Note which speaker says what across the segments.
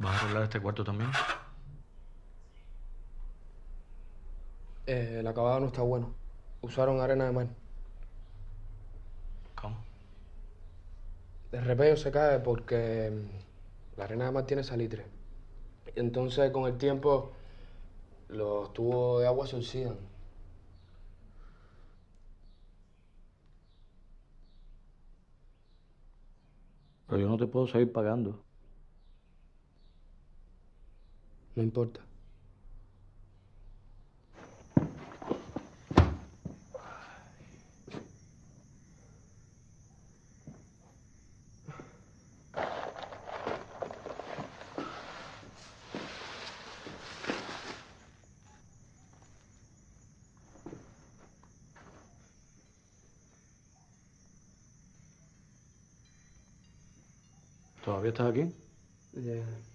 Speaker 1: ¿Vas a arreglar este cuarto también?
Speaker 2: Eh, el acabado no está bueno. Usaron arena de mar.
Speaker 1: ¿Cómo?
Speaker 2: El repello se cae porque mm, la arena de mar tiene salitre. Entonces, con el tiempo, los tubos de agua se oxidan.
Speaker 1: Pero yo no te puedo seguir pagando.
Speaker 2: No importa.
Speaker 1: ¿Todavía estás aquí?
Speaker 2: A-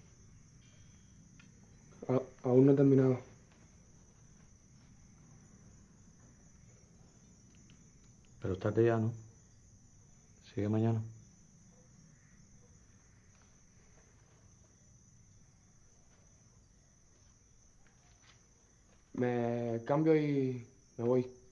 Speaker 2: aún no he terminado.
Speaker 1: Pero es tarde ya, ¿no? Sigue mañana.
Speaker 2: Me cambio y me voy.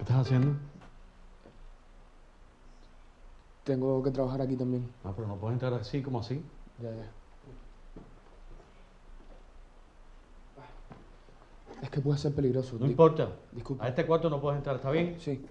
Speaker 1: ¿Qué estás haciendo?
Speaker 2: Tengo que trabajar aquí también.
Speaker 1: Ah, pero no puedes entrar así como así.
Speaker 2: Ya, ya. Es que puede ser peligroso.
Speaker 1: No importa.
Speaker 2: Disculpa.
Speaker 1: A este cuarto no puedes entrar, ¿está bien?
Speaker 2: Sí.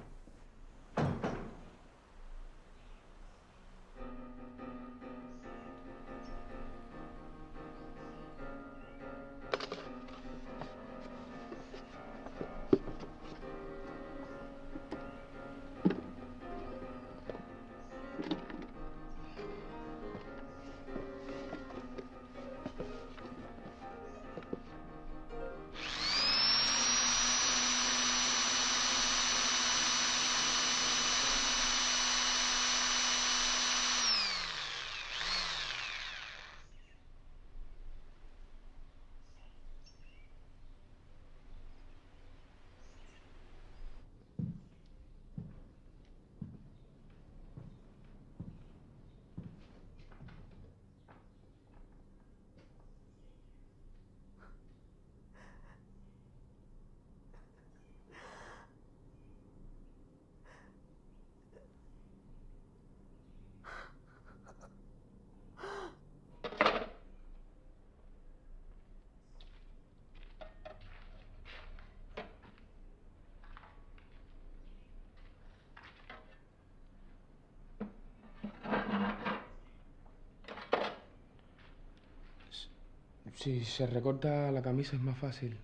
Speaker 2: Si se recorta la camisa es más fácil.